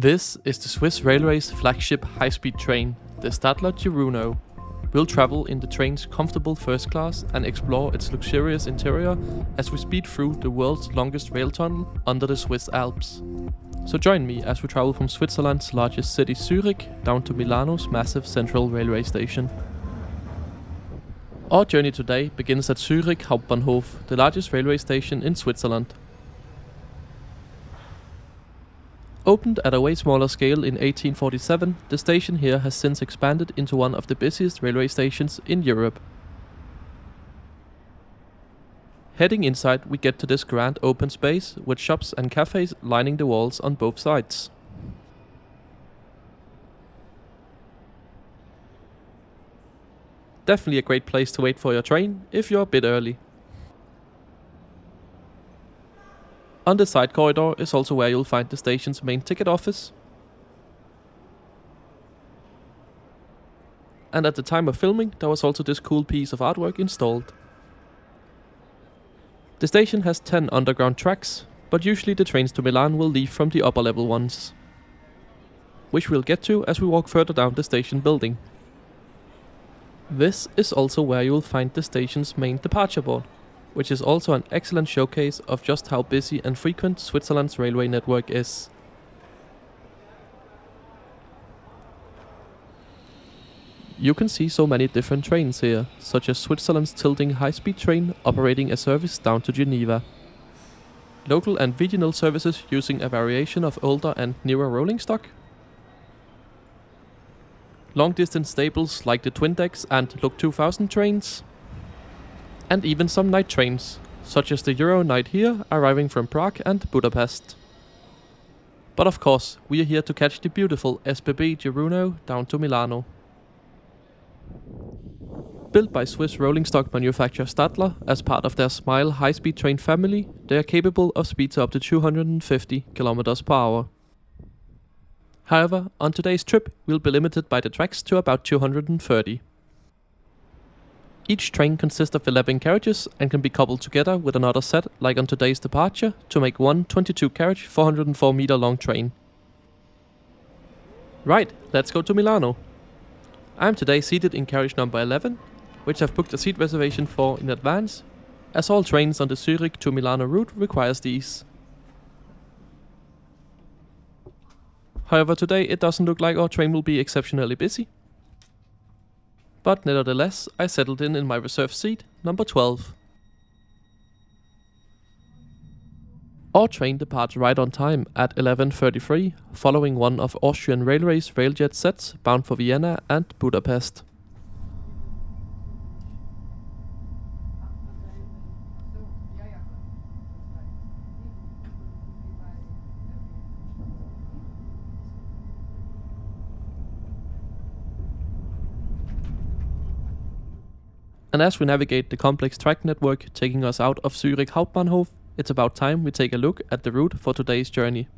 This is the Swiss Railways flagship high-speed train, the Stadler Giruno. We'll travel in the train's comfortable first class and explore its luxurious interior as we speed through the world's longest rail tunnel under the Swiss Alps. So join me as we travel from Switzerland's largest city Zurich down to Milano's massive central railway station. Our journey today begins at Zurich Hauptbahnhof, the largest railway station in Switzerland. Opened at a way smaller scale in 1847, the station here has since expanded into one of the busiest railway stations in Europe. Heading inside, we get to this grand open space with shops and cafes lining the walls on both sides. Definitely a great place to wait for your train if you're a bit early. On the side corridor is also where you'll find the station's main ticket office. And at the time of filming, there was also this cool piece of artwork installed. The station has 10 underground tracks, but usually the trains to Milan will leave from the upper level ones. Which we'll get to as we walk further down the station building. This is also where you will find the station's main departure board which is also an excellent showcase of just how busy and frequent Switzerland's railway network is. You can see so many different trains here, such as Switzerland's tilting high-speed train operating a service down to Geneva. Local and regional services using a variation of older and newer rolling stock. Long-distance stables like the Twindexx and Lok 2000 trains and even some night trains, such as the Euro Night here arriving from Prague and Budapest. But of course, we are here to catch the beautiful SBB Giruno down to Milano. Built by Swiss rolling stock manufacturer Stadler as part of their Smile high-speed train family, they are capable of speeds up to 250 km per hour. However, on today's trip, we'll be limited by the tracks to about 230. Each train consists of 11 carriages and can be coupled together with another set like on today's departure to make one 22 carriage 404 meter long train. Right, let's go to Milano. I am today seated in carriage number 11, which I've booked a seat reservation for in advance, as all trains on the Zurich to Milano route requires these. However, today it doesn't look like our train will be exceptionally busy, but nevertheless I settled in in my reserved seat, number 12. Our train departs right on time at 11.33, following one of Austrian Railways railjet sets bound for Vienna and Budapest. And as we navigate the complex track network taking us out of Zurich Hauptbahnhof, it's about time we take a look at the route for today's journey.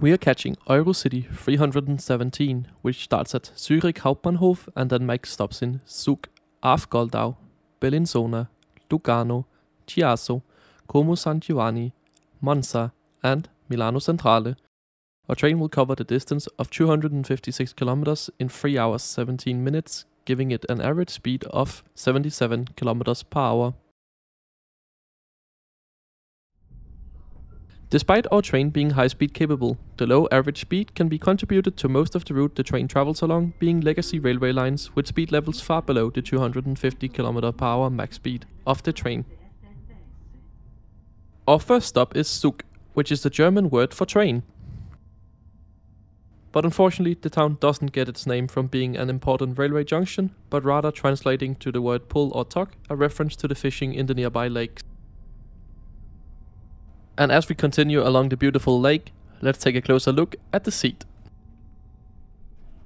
We are catching Eurocity 317, which starts at Zurich Hauptbahnhof and then makes stops in Zug, Arth-Goldau, Bellinzona, Lugano, Chiasso, Como San Giovanni, Monza, and Milano Centrale – our train will cover the distance of 256 kilometers in 3 hours 17 minutes, giving it an average speed of 77 kilometers per hour. Despite our train being high-speed capable, the low average speed can be contributed to most of the route the train travels along being legacy railway lines with speed levels far below the 250 km per hour max speed of the train. Our first stop is Zug, which is the German word for train, but unfortunately, the town doesn't get its name from being an important railway junction, but rather translating to the word pull or tug, a reference to the fishing in the nearby lakes. And as we continue along the beautiful lake, let's take a closer look at the seat.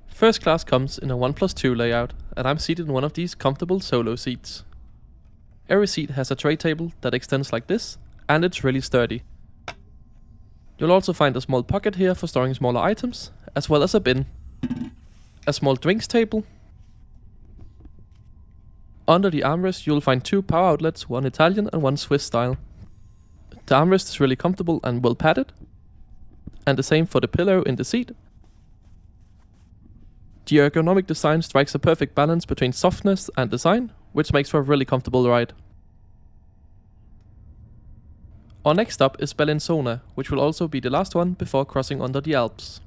First class comes in a 1 plus 2 layout, and I'm seated in one of these comfortable solo seats. Every seat has a tray table that extends like this, and it's really sturdy. You'll also find a small pocket here for storing smaller items, as well as a bin, a small drinks table, Under the armrest, you'll find two power outlets, one Italian and one Swiss style. The armrest is really comfortable and well padded, and the same for the pillow in the seat. The ergonomic design strikes a perfect balance between softness and design, which makes for a really comfortable ride. Our next stop is Bellinzona, which will also be the last one before crossing under the Alps.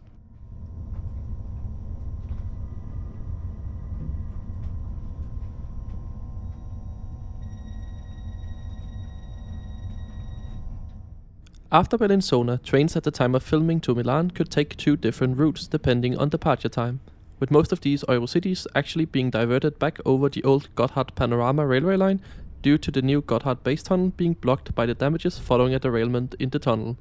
After Bellinzona, trains at the time of filming to Milan could take two different routes depending on departure time, with most of these Eurocities actually being diverted back over the old Gotthard Panorama railway line due to the new Gotthard base tunnel being blocked by the damages following a derailment in the tunnel.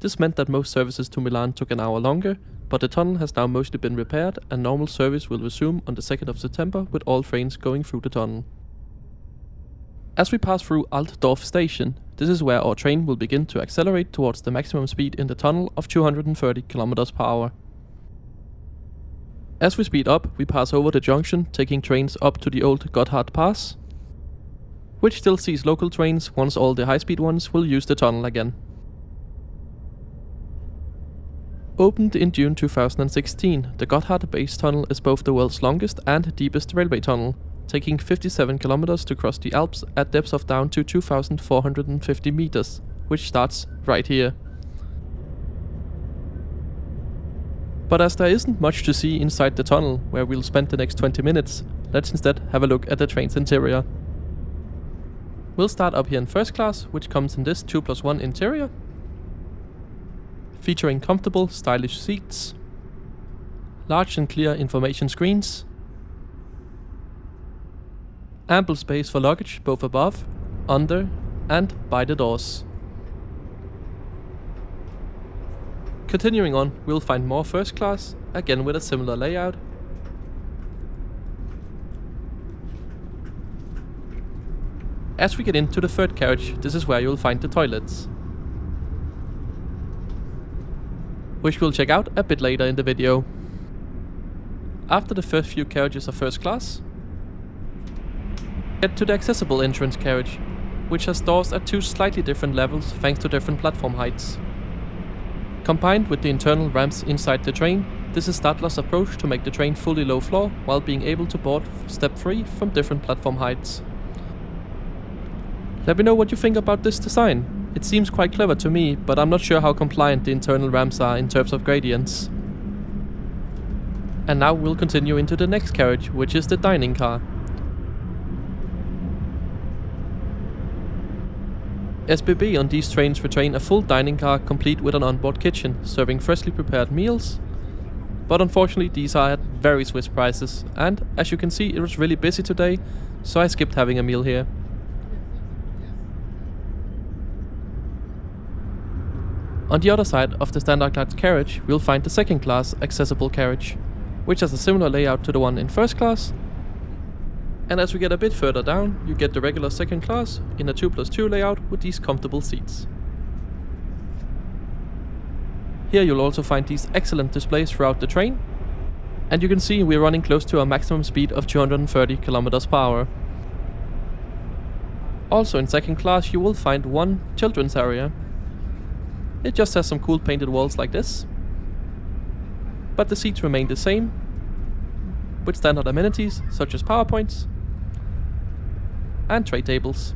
This meant that most services to Milan took an hour longer, but the tunnel has now mostly been repaired and normal service will resume on the 2nd of September with all trains going through the tunnel. As we pass through Altdorf station, this is where our train will begin to accelerate towards the maximum speed in the tunnel of 230 km per hour. As we speed up, we pass over the junction, taking trains up to the old Gotthard Pass, which still sees local trains once all the high-speed ones will use the tunnel again. Opened in June 2016, the Gotthard Base Tunnel is both the world's longest and deepest railway tunnel, taking 57 kilometers to cross the Alps at depths of down to 2450 meters, which starts right here. But as there isn't much to see inside the tunnel where we'll spend the next 20 minutes, let's instead have a look at the train's interior. We'll start up here in first class, which comes in this 2 plus 1 interior, featuring comfortable, stylish seats, large and clear information screens, ample space for luggage both above, under, and by the doors. Continuing on, we'll find more first class, again with a similar layout. As we get into the third carriage, this is where you'll find the toilets. Which we'll check out a bit later in the video. After the first few carriages are first class, Get to the accessible entrance carriage, which has doors at two slightly different levels thanks to different platform heights. Combined with the internal ramps inside the train, this is Stadler's approach to make the train fully low floor while being able to board step free from different platform heights. Let me know what you think about this design. It seems quite clever to me, but I'm not sure how compliant the internal ramps are in terms of gradients. And now we'll continue into the next carriage, which is the dining car. SBB on these trains retain a full dining car complete with an onboard kitchen, serving freshly prepared meals. But unfortunately these are at very Swiss prices, and as you can see it was really busy today, so I skipped having a meal here. On the other side of the standard class carriage, we'll find the second class accessible carriage, which has a similar layout to the one in first class, and as we get a bit further down, you get the regular second class in a 2 plus 2 layout with these comfortable seats. Here you'll also find these excellent displays throughout the train, and you can see we're running close to a maximum speed of 230 km per hour. Also in second class you will find one children's area. It just has some cool painted walls like this, but the seats remain the same, with standard amenities such as PowerPoints, and tray tables.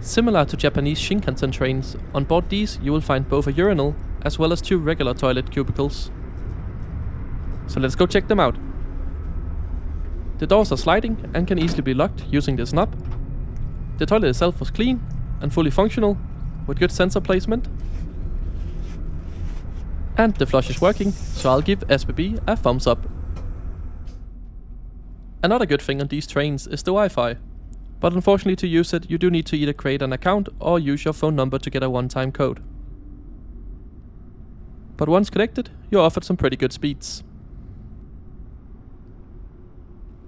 Similar to Japanese Shinkansen trains, on board these you will find both a urinal as well as two regular toilet cubicles. So let's go check them out. The doors are sliding and can easily be locked using this knob. The toilet itself was clean and fully functional with good sensor placement. And the flush is working, so I'll give SBB a thumbs up. Another good thing on these trains is the Wi-Fi. But unfortunately to use it, you do need to either create an account or use your phone number to get a one-time code. But once connected, you're offered some pretty good speeds.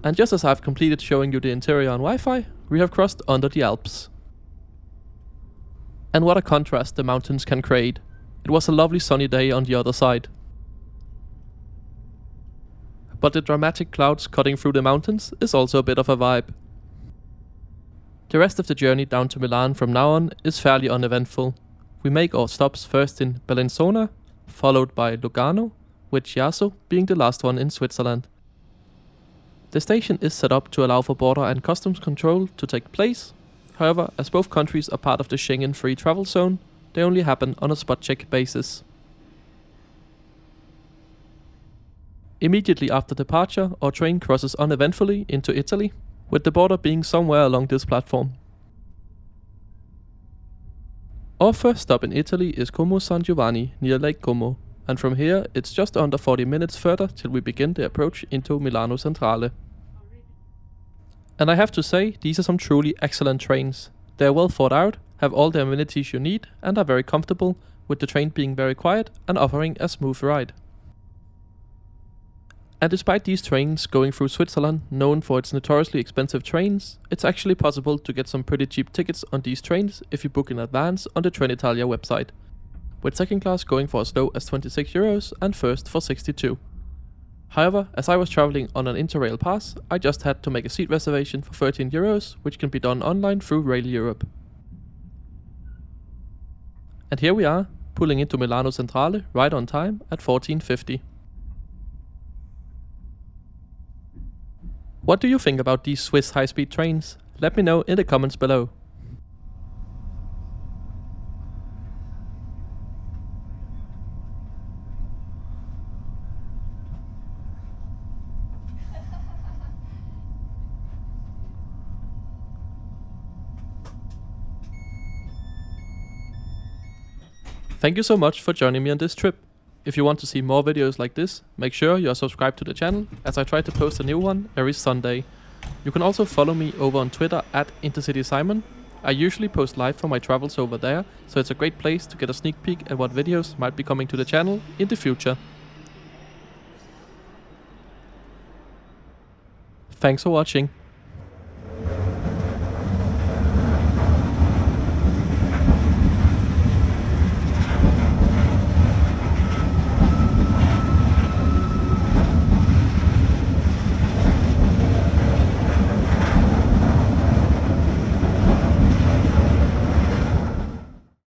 And just as I've completed showing you the interior on Wi-Fi, we have crossed under the Alps. And what a contrast the mountains can create. It was a lovely sunny day on the other side. But the dramatic clouds cutting through the mountains is also a bit of a vibe. The rest of the journey down to Milan from now on is fairly uneventful. We make our stops first in Bellinzona, followed by Lugano, with Chiasso being the last one in Switzerland. The station is set up to allow for border and customs control to take place. However, as both countries are part of the Schengen free travel zone, they only happen on a spot check basis. Immediately after departure, our train crosses uneventfully into Italy, with the border being somewhere along this platform. Our first stop in Italy is Como San Giovanni near Lake Como, and from here it's just under 40 minutes further till we begin the approach into Milano Centrale. And I have to say, these are some truly excellent trains. They are well thought out, have all the amenities you need, and are very comfortable, with the train being very quiet and offering a smooth ride. And despite these trains going through Switzerland, known for its notoriously expensive trains, it's actually possible to get some pretty cheap tickets on these trains if you book in advance on the Trenitalia website, with second class going for as low as 26 euros and first for 62. However, as I was traveling on an Interrail pass, I just had to make a seat reservation for 13 euros, which can be done online through Rail Europe. And here we are, pulling into Milano Centrale right on time at 1450. What do you think about these Swiss high-speed trains? Let me know in the comments below. Thank you so much for joining me on this trip. If you want to see more videos like this, make sure you are subscribed to the channel as I try to post a new one every Sunday. You can also follow me over on Twitter at IntercitySimon. I usually post live from my travels over there, so it's a great place to get a sneak peek at what videos might be coming to the channel in the future. Thanks for watching.